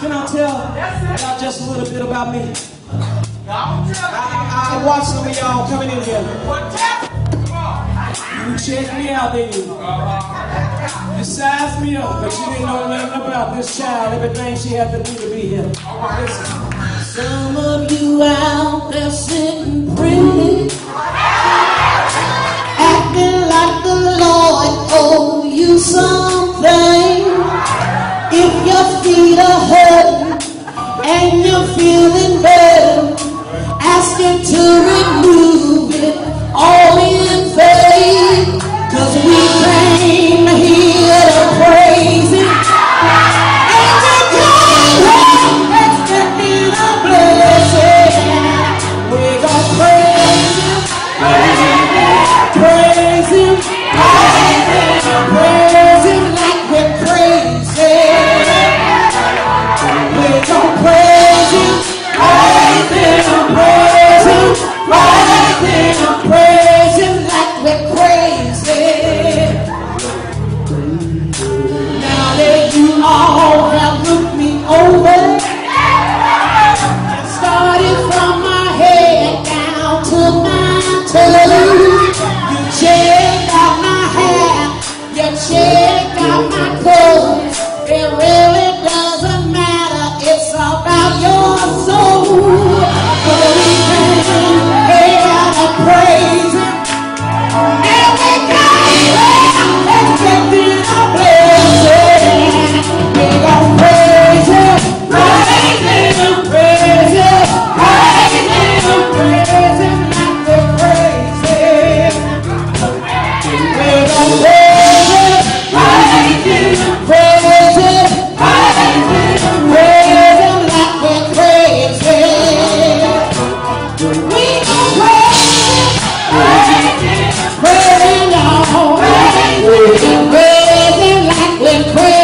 can I tell y'all just a little bit about me? I, I, I watched some of y'all coming in here. You checked me out, didn't you? You sized me up, but you didn't know nothing about this child, everything she had to do to be here. Some of you out there sitting pretty, acting like the Lord owe you something. If your feet are hurting, cheia. Praying all, praising, praising like we're praising.